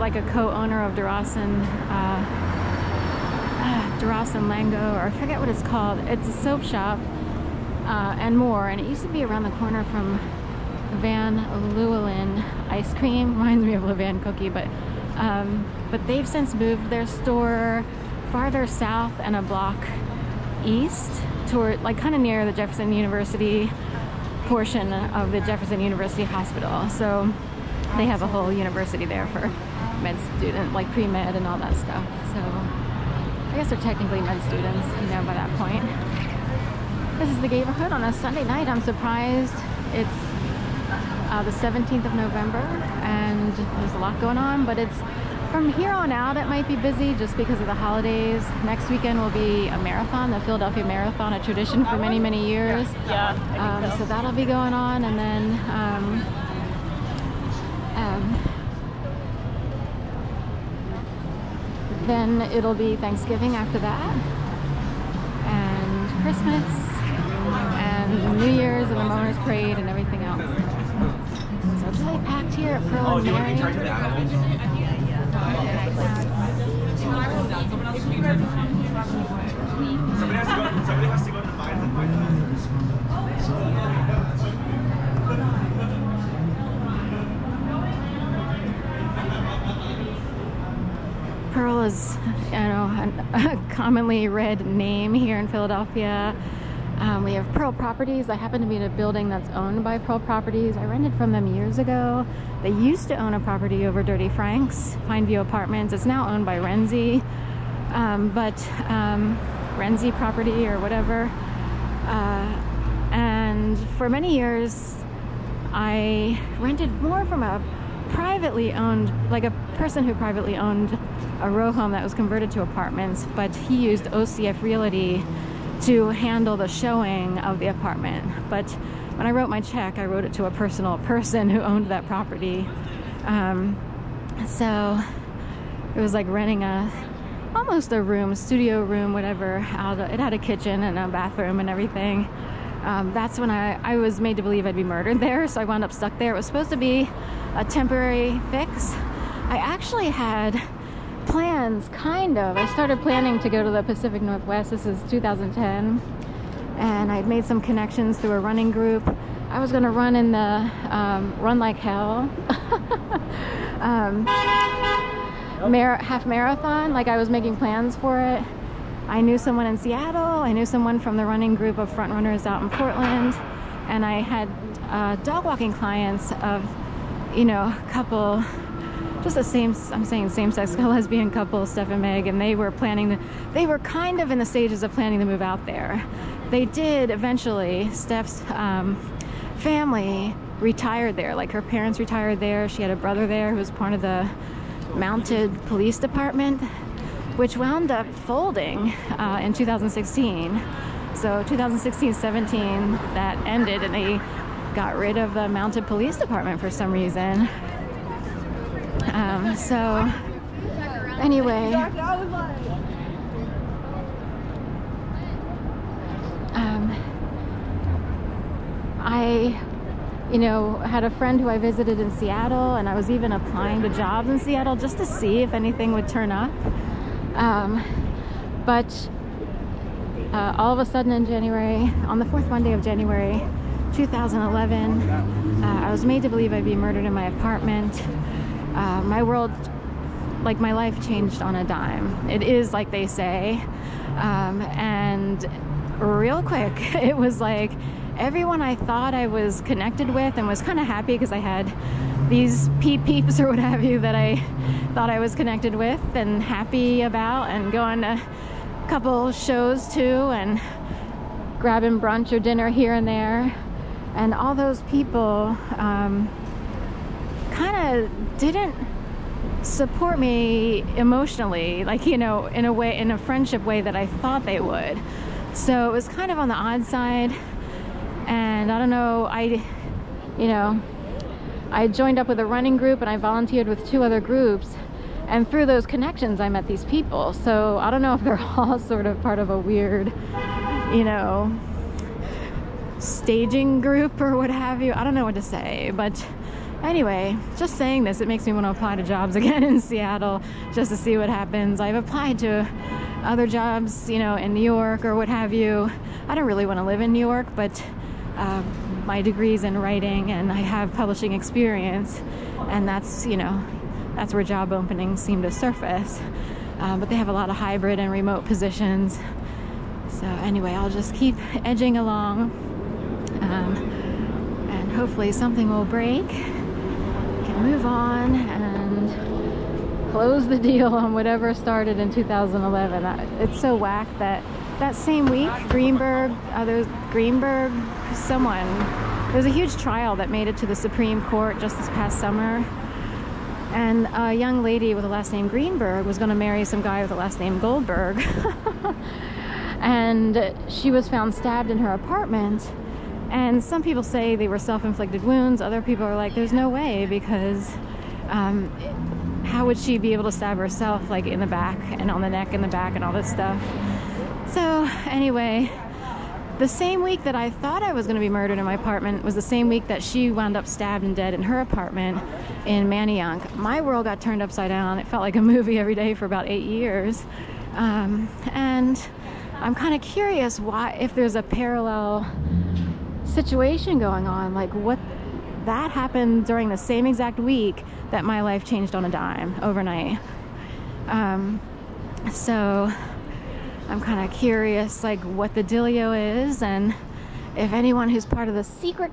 like a co-owner of Durasan, uh, uh, Duross and Langel, or I forget what it's called. It's a soap shop uh, and more, and it used to be around the corner from Van Leeuwen ice cream. Reminds me of Levain cookie, but um, but they've since moved their store farther south and a block east toward like kind of near the Jefferson University portion of the Jefferson University Hospital. So they have a whole university there for med student, like pre-med and all that stuff. So I guess they're technically med students, you know, by that point. This is the neighborhood on a Sunday night. I'm surprised it's uh, the 17th of November and there's a lot going on, but it's from here on out it might be busy just because of the holidays. Next weekend will be a marathon, the Philadelphia Marathon, a tradition for many, many years. Yeah, Um, so that'll be going on, and then um, um, then it'll be Thanksgiving after that, and Christmas, and New Year's, and the Mummers Parade, and everything else. So it's really packed here at Pearl and Mary. Somebody has to go. Somebody has to go to the mines and find the Is, you know, a commonly read name here in Philadelphia. Um, we have Pearl Properties. I happen to be in a building that's owned by Pearl Properties. I rented from them years ago. They used to own a property over Dirty Frank's, Pineview Apartments. It's now owned by Renzi, um, but um, Renzi Property or whatever. Uh, and for many years, I rented more from a privately owned, like a person who privately owned a row home that was converted to apartments, but he used OCF Realty to handle the showing of the apartment. But when I wrote my check, I wrote it to a personal person who owned that property. Um, so it was like renting a almost a room, studio room, whatever. It had a kitchen and a bathroom and everything. Um, that's when I, I was made to believe I'd be murdered there, so I wound up stuck there. It was supposed to be a temporary fix. I actually had plans, kind of. I started planning to go to the Pacific Northwest. This is 2010, and I'd made some connections through a running group. I was going to run in the um, Run Like Hell um, mar- half marathon. Like I was making plans for it. I knew someone in Seattle. I knew someone from the running group of front runners out in Portland, and I had uh, dog walking clients of, you know, a couple, just the same. I'm saying same-sex lesbian couple, Steph and Meg, and they were planning. To, they were kind of in the stages of planning to move out there. They did eventually. Steph's um, family retired there. Like her parents retired there. She had a brother there who was part of the mounted police department which wound up folding uh, in 2016. So 2016 17, that ended, and they got rid of the mounted police department for some reason. Um, so, anyway, um, I, you know, had a friend who I visited in Seattle, and I was even applying to jobs in Seattle just to see if anything would turn up. Um, but uh, all of a sudden in January, on the fourth Monday of January 2011, uh, I was made to believe I'd be murdered in my apartment. Uh, my world, like my life, changed on a dime. It is like they say. Um, and real quick, it was like everyone I thought I was connected with and was kind of happy because I had these peep peeps or what have you that I thought I was connected with and happy about and going to a couple shows too and grabbing brunch or dinner here and there. And all those people um, kind of didn't support me emotionally, like, you know, in a way, in a friendship way that I thought they would. So it was kind of on the odd side. And I don't know, I, you know, I joined up with a running group and I volunteered with two other groups. And through those connections, I met these people. So I don't know if they're all sort of part of a weird, you know, staging group or what have you. I don't know what to say. But anyway, just saying this, it makes me want to apply to jobs again in Seattle just to see what happens. I've applied to other jobs, you know, in New York or what have you. I don't really want to live in New York, but uh, my degrees in writing and I have publishing experience, and that's you know that's where job openings seem to surface. Uh, but they have a lot of hybrid and remote positions. So anyway, I'll just keep edging along, um, and hopefully something will break. Can move on and close the deal on whatever started in 2011. It's so whack that that same week, Greenberg, uh, Greenberg, someone, there was a huge trial that made it to the Supreme Court just this past summer. And a young lady with the last name Greenberg was going to marry some guy with the last name Goldberg. and she was found stabbed in her apartment. And some people say they were self inflicted wounds. Other people are like, there's no way because um, how would she be able to stab herself, like in the back and on the neck and the back and all this stuff? So, anyway, the same week that I thought I was going to be murdered in my apartment was the same week that she wound up stabbed and dead in her apartment in Manayunk. My world got turned upside down. It felt like a movie every day for about eight years. Um, and I'm kind of curious why, if there's a parallel situation going on, like what that happened during the same exact week that my life changed on a dime overnight. Um, so I'm kind of curious, like, what the dealio is, and if anyone who's part of the secret